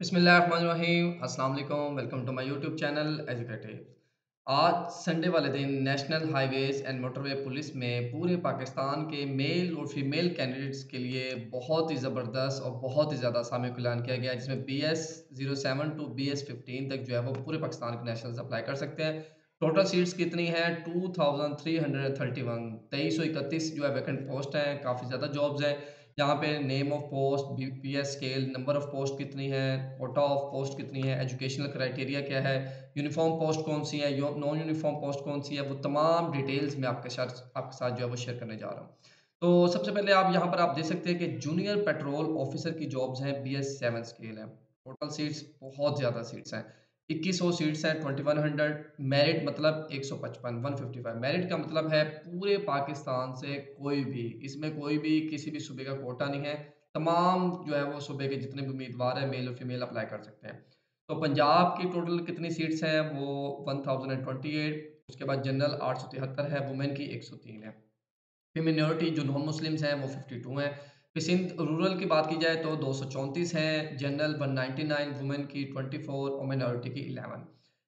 अस्सलाम वालेकुम welcome to my YouTube channel educative आज संडे वाले दिन national highways and motorway police में पूरे पाकिस्तान के मेल और फीमेल कैंडिडेट्स के लिए बहुत ही ज़बरदस्त और बहुत ही ज़्यादा सामने को ऐलान किया गया है, जिसमें B S zero seven to B S fifteen तक जो है वो पूरे पाकिस्तान के नेशनल अप्लाई कर सकते हैं। टोटल सीट्स कितनी हैं? Two thousand three hundred thirty one तेईस सौ इकतीस जो है वैकेंट पोस्ट हैं, काफ़ी ज़्यादा जॉब्स हैं। यहाँ पे name of post B P S scale number of post कितनी है कोटा ऑफ़ पोस्ट कितनी है एजुकेशनल क्राइटेरिया क्या है यूनिफॉर्म पोस्ट कौन सी है नॉन यूनिफॉर्म पोस्ट कौन सी है, वो तमाम डिटेल्स मैं आपके साथ आपके साथ जो है वो शेयर करने जा रहा हूँ। तो सबसे पहले आप यहाँ पर आप देख सकते हैं कि जूनियर पेट्रोल ऑफिसर की जॉब्स हैं बी एस सेवन स्केल है। टोटल सीट्स बहुत ज़्यादा सीट्स हैं। इक्कीस सौ सीट्स हैं ट्वेंटी वन हंड्रेड मेरिट मतलब एक सौ पचपन वन फिफ्टी फाइव मेरिट का मतलब है पूरे पाकिस्तान से कोई भी, इसमें कोई भी किसी भी सूबे का कोटा नहीं है। तमाम जो है वो सूबे के जितने भी उम्मीदवार हैं मेल और फीमेल अप्लाई कर सकते हैं। तो पंजाब की टोटल कितनी सीट्स हैं, वो one thousand and twenty eight उसके बाद जनरल आठ सौ तिहत्तर है वुमेन की एक सौ तीन है। फिर मिनोरिटी जो नॉन मुस्लिम्स हैं, वो फिफ्टी टू हैं। सिंध रूरल की बात की जाए तो दो हैं general one ninety nine women की ट्वेंटी फोर और माइनॉरिटी की इलेवन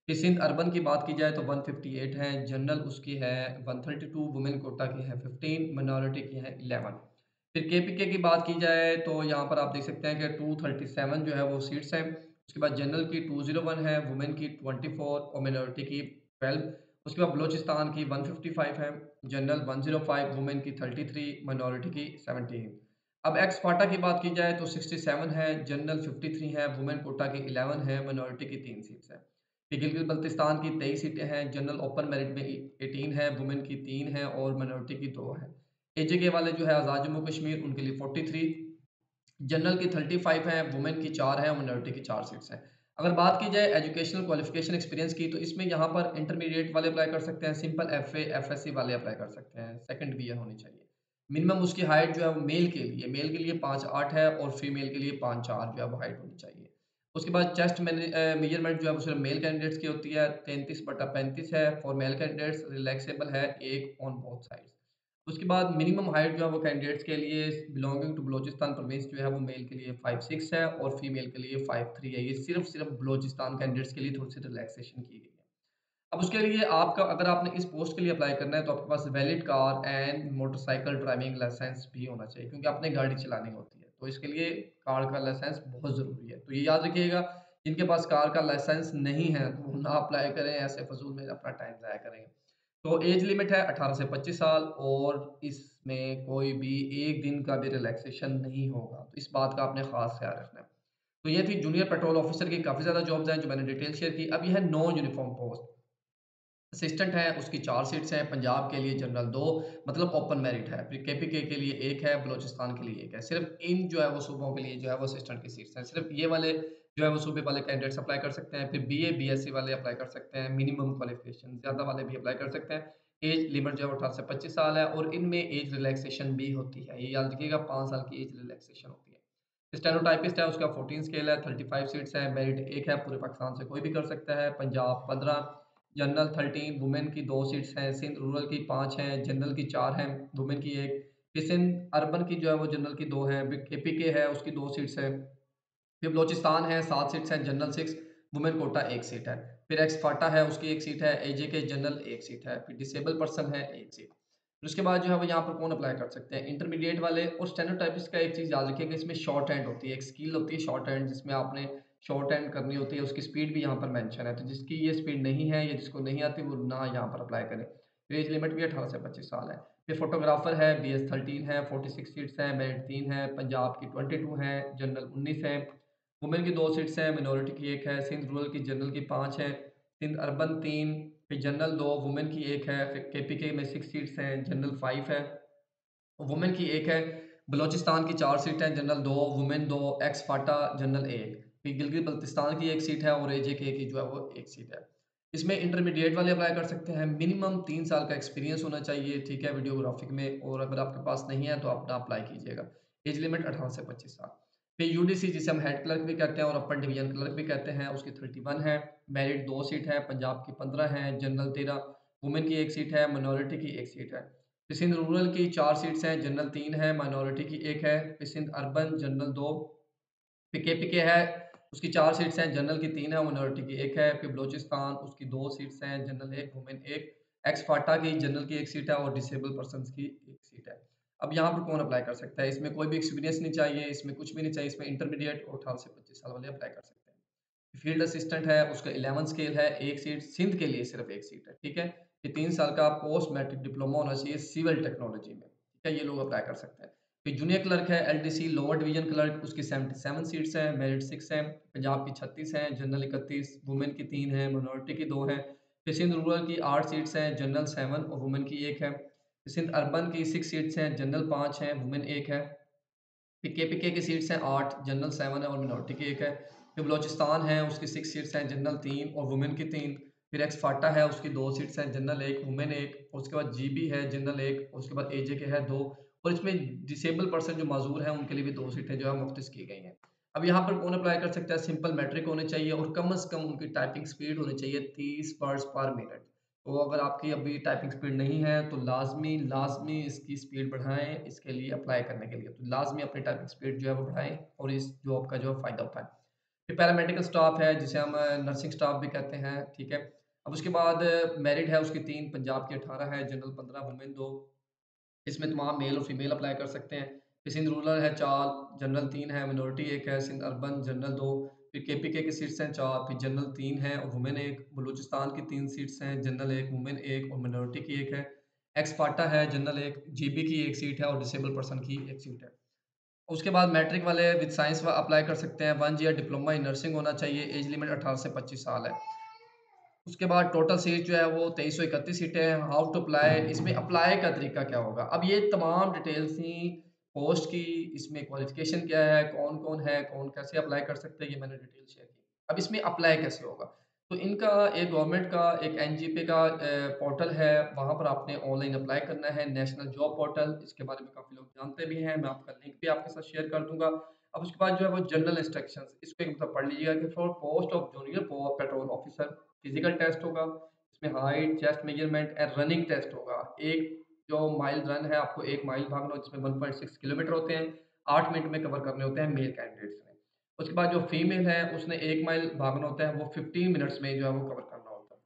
फिर सिंध अर्बन की बात की जाए तो वन फिफ्टी एट है जनरल उसकी है one thirty two women quota की है फिफ्टीन माइनॉरिटी की है इलेवन फिर के पी के बात की जाए तो यहाँ पर आप देख सकते हैं कि टू थर्टी सेवन जो है वो सीट्स हैं। उसके बाद जनरल की टू ज़ीरो वन है वुमेन की ट्वेंटी फोर और माइनॉरिटी की ट्वेल्व उसके बाद बलोचिस्तान की वन फिफ्टी फाइव है general one zero five women की थर्टी थ्री माइनॉरिटी की सेवनटीन अब एक्स फाटा की बात की जाए तो 67 है जनरल 53 है वुमेन कोटा की 11 है माइनॉरिटी की तीन सीट्स है। गिलगित बल्तिस्तान की तेईस सीटें हैं जनरल ओपन मेरिट में 18 है वुमेन की तीन है और माइनॉरिटी की दो है। एजे के वाले जो है आज़ाद जम्मू कश्मीर, उनके लिए 43 जनरल की 35 है वुमेन की चार है माइनॉरिटी की चार सीट्स हैं। अगर बात की जाए एजुकेशनल क्वालिफिकेशन एक्सपीरियंस की तो इसमें यहाँ पर इंटरमीडिएट वाले अप्लाई कर सकते हैं सिंपल एफ़ ए वाले अप्लाई कर सकते हैं। सेकेंड बी होनी चाहिए। मिनिमम उसकी हाइट जो है वो मेल के लिए मेल के लिए पाँच आठ है और फीमेल के लिए पाँच चार जो है वो हाइट होनी चाहिए। उसके बाद चेस्ट मेज़रमेंट जो है वो सिर्फ़ मेल कैंडिडेट्स की होती है, तैंतीस बटा पैंतीस है फॉर मेल कैंडिडेट्स रिलैक्सेबल है एक ऑन बोथ साइड्स उसके बाद मिनिमम हाइट जो है वो कैंडिडेट्स के लिए बिलोंगिंग टू बलोचिस्तान प्रोविंस जो है वो मेल के लिए फाइव सिक्स है और फीमेल के लिए फाइव थ्री है। ये सिर्फ़ सिर्फ़ बलोचिस्तान कैंडिडेट्स के लिए थोड़ी सी रिलैक्सेशन की गई। अब उसके लिए आपका, अगर आपने इस पोस्ट के लिए अप्लाई करना है तो आपके पास valid car and motorcycle driving licence भी होना चाहिए, क्योंकि आपने गाड़ी चलानी होती है। तो इसके लिए कार का लाइसेंस बहुत ज़रूरी है। तो ये याद रखिएगा, जिनके पास कार का लाइसेंस नहीं है तो ना अप्लाई करें, ऐसे फजूल में अपना टाइम ज़ाया करेंगे तो एज लिमिट है 18 से 25 साल, और इसमें कोई भी एक दिन का भी रिलैक्सेशन नहीं होगा। तो इस बात का आपने ख़ास ख्याल रखना है। तो ये थी जूनियर पेट्रोल ऑफिसर की काफ़ी ज़्यादा जॉब्स हैं, जो मैंने डिटेल शेयर की। अब यह है नॉन यूनिफॉर्म पोस्ट असिस्टेंट है, उसकी चार सीट्स हैं, पंजाब के लिए जनरल दो मतलब ओपन मेरिट है। फिर के के लिए एक है, बलोचिस्तान के लिए एक है। सिर्फ़ इन जो है वो सूबों के लिए जो है वो असिस्टेंट की सीट्स हैं। सिर्फ़ ये वाले जो है वो सूबे वाले कैंडिडेट्स अप्लाई कर सकते हैं, फिर B A B S C वाले अप्लाई कर सकते हैं मिनिमम क्वालिफिकेशन ज़्यादा वाले भी अप्लाई कर सकते हैं। एज लिमिट जो है अठारह से पच्चीस साल है और इनमें एज रिलैक्सेशन भी होती है। ये याद रखिएगा, पाँच साल की एज रिलैक्सेशन होती है। स्टेनोटाइपिस्ट है, उसका फोर्टीन स्केल है थर्टी फाइव सीट्स है मेरिट एक है, पूरे पाकिस्तान से कोई भी कर सकता है। पंजाब पंद्रह जनरल थर्टीन, वुमेन की दो सीट्स हैं, सिंध रूरल की पाँच हैं, जनरल की चार हैं, वुमेन की एक। फिर सिंध अर्बन की जो है वो जनरल की दो है के पी के है, उसकी दो सीट्स हैं। फिर बलोचिस्तान है, सात सीट्स हैं, जनरल सिक्स, वुमेन कोटा एक सीट है। फिर एक्स फाटा है, उसकी एक सीट है ए जे के जनरल एक सीट है, फिर डिसेबल पर्सन है, एक सीट। फिर उसके बाद जो है वो यहाँ पर कौन अप्लाई कर सकते हैं? इंटरमीडिएट वाले और स्टैंडर्ड का एक चीज़ याद रखिएगा, इसमें शॉर्ट हैंड होती है, एक स्किल होती है शॉर्ट हैंड जिसमें आपने शॉर्ट हैंड करनी होती है, उसकी स्पीड भी यहाँ पर मेंशन है। तो जिसकी ये स्पीड नहीं है, या जिसको नहीं आती, वो ना यहाँ पर अप्लाई करें। एज लिमिट भी अठारह से पच्चीस साल है। फिर फोटोग्राफर है बी एस थर्टीन है फोर्टी सिक्स सीट्स हैं मेरिट तीन है, पंजाब की ट्वेंटी टू है जनरल उन्नीस है वुमेन की दो सीट्स हैं मिनोरिटी की एक है, सिंध रूरल की जनरल की पाँच है, सिंध अर्बन तीन, फिर जनरल दो वुमेन की एक है, फिर के पी के में सिक्स सीट्स हैं जनरल फाइव है वुमेन की एक है, बलोचिस्तान की चार सीट हैं जनरल दो वुमेन दो एक्स फाटा जनरल एक। गिलगित बल्तिस्तान की एक सीट है और एजे के की जो है वो एक सीट है। इसमें इंटरमीडिएट वाले अप्लाई कर सकते हैं। मिनिमम तीन साल का एक्सपीरियंस होना चाहिए, ठीक है वीडियोग्राफिक में, और अगर आपके पास नहीं है तो आप ना अप्लाई कीजिएगा। एज लिमिट अठारह से पच्चीस साल। फिर यूडीसी जिसे हम हेड क्लर्क भी कहते हैं और अपर डिवीज़न क्लर्क भी कहते हैं, उसकी थर्टी वन है। मेरिट दो सीट है, पंजाब की पंद्रह है जनरल तेरह वुमेन की एक सीट है माइनॉरिटी की एक सीट है। सिंध रूरल की चार सीट्स हैं जनरल तीन है माइनॉरिटी की एक है। सिंध अर्बन जनरल दो। फिर के पी के है उसकी चार सीट्स हैं, जनरल की तीन है, माइनॉरिटी की एक है, फिर बलोचिस्तान उसकी दो सीट्स हैं, जनरल एक वुमेन एक एक्स फाटा की जनरल की एक सीट है और डिसेबल पर्सन की एक सीट है। अब यहाँ पर कौन अप्लाई कर सकता है? इसमें कोई भी एक्सपीरियंस नहीं चाहिए, इसमें कुछ भी नहीं चाहिए, इसमें इंटरमीडिएट और 18 से 25 साल वाले अप्लाई कर सकते हैं। फ़ील्ड असिस्टेंट है, उसका 11 स्केल है, एक सीट, सिंध के लिए सिर्फ़ एक सीट है, ठीक है? ये 3 साल का पोस्ट मैट्रिक डिप्लोमा होना चाहिए सिविल टेक्नोलॉजी में, ठीक है? ये लोग अप्लाई कर सकते हैं। फिर जूनियर क्लर्क है, एलडीसी लोअर डिवीज़न क्लर्क, उसकी 77 सीट्स हैं, मेरिट सिक्स हैं, पंजाब की 36 हैं, जनरल 31, वुमेन की तीन हैं, माइनॉरिटी की दो हैं, फिर सिंध रूरल की आठ सीट्स हैं, जनरल सेवन और वुमेन की एक है। फिर सिंध अर्बन की सिक्स सीट्स हैं, जनरल 5 हैं, वुमेन एक है। फिर के पी के की सीट्स हैं आठ जनरल सेवन है और मिनॉरिटी की एक है। फिर बलोचिस्तान है, उसकी सिक्स सीट्स हैं, जनरल तीन और वुमेन की तीन फिर एक्स फाटा है, उसकी दो सीट्स हैं, जनरल एक वुमेन एक उसके बाद जीबी है, जनरल एक उसके बाद एजे के है 2 और इसमें डिसेबल पर्सन जो माजूर हैं, उनके लिए भी दो सीटें जो है मुख्तस की गई हैं। अब यहाँ पर कौन अप्लाई कर सकता है? सिंपल मैट्रिक होने चाहिए और कम अज़ कम उनकी टाइपिंग स्पीड होनी चाहिए 30 वर्ड्स पर मिनट। तो अगर आपकी अभी टाइपिंग स्पीड नहीं है तो लाज़मी लाज़मी इसकी स्पीड बढ़ाएँ इसके लिए अप्लाई करने के लिए। तो लाज़मी अपनी टाइपिंग स्पीड जो है वो बढ़ाएँ और इस जॉब का जो है फ़ायदा उठाएँ। फिर पैरामेडिकल स्टाफ है जिसे हम नर्सिंग स्टाफ भी कहते हैं, ठीक है? अब उसके बाद मेरिट है उसकी तीन पंजाब की 18 है, जनरल 15, वुमेन 2। इसमें तमाम मेल और फीमेल अप्लाई कर सकते हैं। फिर सिंध रूरल है चार जनरल तीन है, मिनोरिटी एक है, सिंध अर्बन जनरल दो फिर के पी के की सीट्स हैं चार फिर जनरल तीन है और वुमेन एक बलूचिस्तान की तीन सीट्स हैं, जनरल एक वुमेन एक और मिनॉरिटी की एक है। एक्सपाटा है, जनरल 1, जीबी की एक सीट है और डिसेबल पर्सन की एक सीट है। उसके बाद मैट्रिक वाले विद साइंस अप्लाई कर सकते हैं, one year diploma in nursing होना चाहिए, एज लिमिट 18 से 25 साल है। उसके बाद टोटल सीट जो है वो 2331 सीटें हैं, हाउ टू अप्लाई इसमें अप्लाई का तरीका क्या होगा? अब ये तमाम डिटेल्स थी पोस्ट की, इसमें क्वालिफ़िकेशन क्या है, कौन-कौन है, कौन कैसे अप्लाई कर सकते हैं, ये मैंने डिटेल शेयर की। अब इसमें अप्लाई कैसे होगा? तो इनका एक गवर्नमेंट का एक एनजीपी का पोर्टल है, वहाँ पर आपने ऑनलाइन अप्लाई करना है, नेशनल जॉब पोर्टल, इसके बारे में काफ़ी लोग जानते भी हैं, मैं आपका लिंक भी आपके साथ शेयर कर दूँगा। अब उसके बाद जो है वो जनरल इंस्ट्रक्शन इसको एक मतलब पढ़ लीजिएगा कि for post of junior patrol officer physical test होगा, इसमें height, chest measurement and running test होगा। एक जो माइल रन है, आपको एक माइल भागना हो जिसमें 1.6 किलोमीटर होते हैं, आठ मिनट में कवर करने होते हैं मेल कैंडिडेट्स ने। उसके बाद जो फीमेल है, उसने एक माइल भागना होता है, वो 15 मिनट्स में जो है वो कवर करना होता है।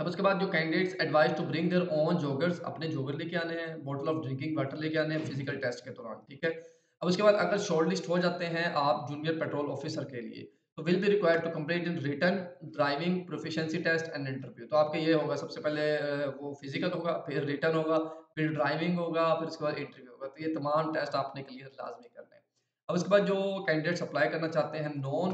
अब उसके बाद जो candidates advise to bring their own joggers अपने जोगर लेके आने हैं, बॉटल ऑफ़ ड्रिंकिंग वाटर लेके आने हैं फ़िज़िकल टेस्ट के दौरान, ठीक है? अब उसके बाद अगर शॉर्टलिस्ट हो जाते हैं आप जूनियर पेट्रोल ऑफिसर के लिए, तो will be required to complete in written driving proficiency test and interview. तो आपका ये होगा सबसे पहले वो फ़िज़िकल होगा, फिर रिटर्न होगा, फिर ड्राइविंग होगा, फिर उसके बाद इंटरव्यू होगा। तो ये तमाम टेस्ट आपने क्लियर लाज़मी करने हैं। अब उसके बाद जो कैंडिडेट्स अप्लाई करना चाहते हैं नॉन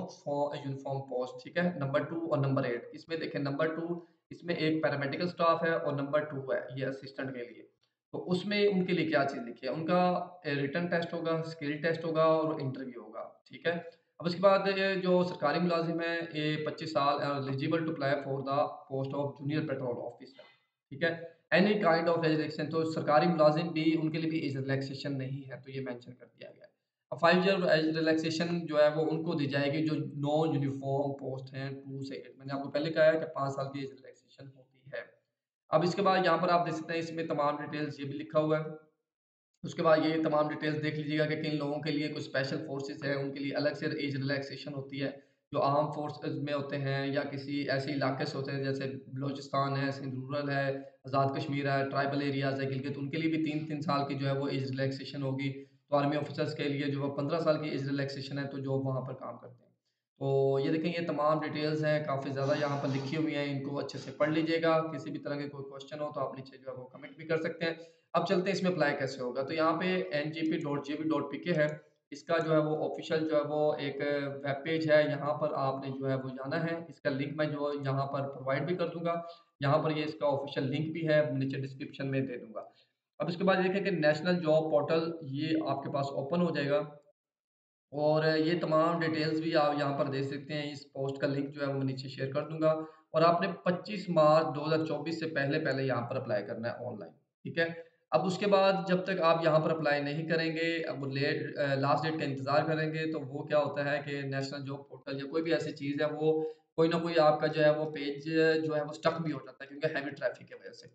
यूनिफ़ॉर्म पोस्ट ठीक है? नंबर टू और नंबर एट इसमें देखें नंबर टू इसमें एक पैरामेडिकल स्टाफ है और नंबर टू है ये असिस्टेंट के लिए। तो उसमें उनके लिए क्या चीज़ लिखी है? उनका रिटर्न टेस्ट होगा, स्किल टेस्ट होगा और इंटरव्यू होगा, ठीक है? अब उसके बाद जो सरकारी मुलाज़िम है, ये 25 साल eligible to apply for the post of junior patrol officer, ठीक है? Any kind of age relaxation तो सरकारी मुलाज़िम भी उनके लिए भी एज रिलैक्सेशन नहीं है, तो ये मैंशन कर दिया गया। अब 5 ईयर एज रिलैक्सेशन जो है वो उनको दी जाएगी जो नॉन यूनिफ़ॉर्म पोस्ट हैं 2 से 8 मैंने आपको पहले कहा है कि पाँच साल की एज रिलैक्सेशन है। अब इसके बाद यहाँ पर आप देख सकते हैं इसमें तमाम डिटेल्स ये भी लिखा हुआ है। उसके बाद ये तमाम डिटेल्स देख लीजिएगा कि किन लोगों के लिए कुछ स्पेशल फोर्सेस है, उनके लिए अलग से एज रिलैक्सेशन होती है, जो आर्म फोर्सेस में होते हैं या किसी ऐसे इलाके से होते हैं जैसे बलोचिस्तान है, सिंध रूरल है, आज़ाद कश्मीर है, ट्राइबल एरियाज़ है गिलगित, उनके लिए भी 3-3 साल की जो है वो एज रिलैक्सेशन होगी। तो आर्मी ऑफिसर्स के लिए जो है 15 साल की एज रिलैक्सेशन है, तो जो वहाँ पर काम करते हैं। तो ये देखें ये तमाम डिटेल्स हैं, काफ़ी ज़्यादा यहाँ पर लिखी हुई हैं, इनको अच्छे से पढ़ लीजिएगा। किसी भी तरह के कोई क्वेश्चन हो तो आप नीचे जो है वो कमेंट भी कर सकते हैं। अब चलते हैं इसमें अप्लाई कैसे होगा, तो यहाँ पे ngp.gv.pk है, इसका जो है वो ऑफ़िशियल जो है वो एक वेब पेज है, यहाँ पर आपने जो है वो जाना है, इसका लिंक मैं जो यहाँ पर प्रोवाइड भी कर दूँगा। यहाँ पर ये इसका ऑफ़िशियल लिंक भी है, नीचे डिस्क्रिप्शन में दे दूँगा। अब इसके बाद देखें कि नेशनल जॉब पोर्टल ये आपके पास ओपन हो जाएगा और ये तमाम डिटेल्स भी आप यहाँ पर देख सकते हैं, इस पोस्ट का लिंक जो है वो मैं नीचे शेयर कर दूँगा और आपने 25 मार्च 2024 से पहले-पहले यहाँ पर अप्लाई करना है ऑनलाइन, ठीक है? अब उसके बाद जब तक आप यहाँ पर अप्लाई नहीं करेंगे, अब लेट लास्ट डेट का इंतज़ार करेंगे, तो वो क्या होता है कि नेशनल जॉब पोर्टल या कोई भी ऐसी चीज़ है, वो कोई ना कोई आपका जो है वो पेज जो है वो स्टक भी हो जाता है क्योंकि हैवी ट्रैफ़िक की वजह से।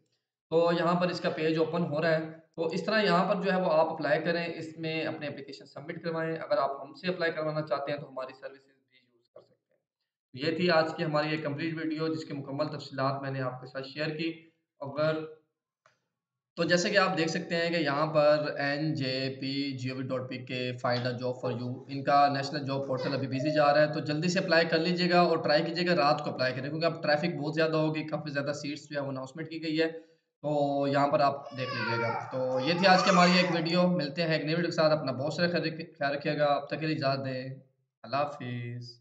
तो यहाँ पर इसका पेज ओपन हो रहा है, तो इस तरह यहाँ पर जो है वो आप अप्लाई करें, इसमें अपने एप्लीकेशन सबमिट करवाएँ अगर आप हमसे अप्लाई करवाना चाहते हैं, तो हमारी सर्विसेज़ भी यूज़ कर सकते हैं ये थी आज की हमारी एक कंप्लीट वीडियो जिसकी मुकम्मल तफ़सीलात मैंने आपके साथ शेयर की। अगर तो जैसे कि आप देख सकते हैं कि यहाँ पर N J P G O V dot P K find a job for you इनका नेशनल जॉब पोर्टल अभी बिज़ी जा रहा है, तो जल्दी से अप्लाई कर लीजिएगा और ट्राई कीजिएगा रात को अप्लाई करें क्योंकि अब ट्रैफ़िक बहुत ज़्यादा होगी, काफ़ी ज़्यादा सीट्स जो है वो अनाउंसमेंट की गई है। तो यहाँ पर आप देख लीजिएगा। तो ये थी आज की हमारी एक वीडियो, मिलते हैं एक नई वीडियो के साथ, अपना बहुत सारा ख्याल रखिएगा, आप तक के लिए इजाज़त दें। अल्लाह हाफ़िज़।